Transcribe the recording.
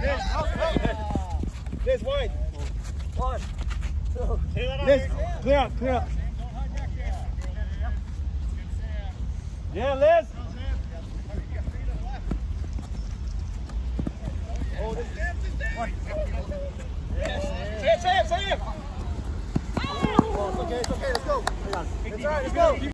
Liz, out, out. Liz, wide. One, two. Liz, clear up, clear up. Yeah, Liz. Sam, Sam, Sam! Oh, it's okay, it's okay, let's go. It's all right, let's go.